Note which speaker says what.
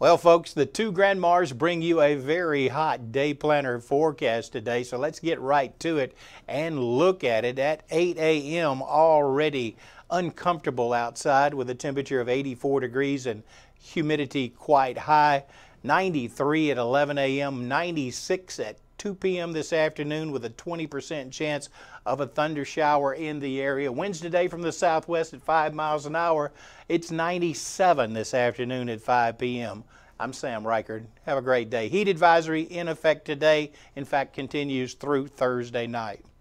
Speaker 1: Well, folks, the two Gran Mars bring you a very hot day planner forecast today, so let's get right to it and look at it at 8 a.m. already uncomfortable outside with a temperature of 84 degrees and humidity quite high. 93 at 11 a.m., 96 at 2 p.m. this afternoon with a 20% chance of a thunder shower in the area. Winds today from the southwest at 5 miles an hour. It's 97 this afternoon at 5 p.m. I'm Sam Rikard. Have a great day. Heat advisory in effect today. In fact, continues through Thursday night.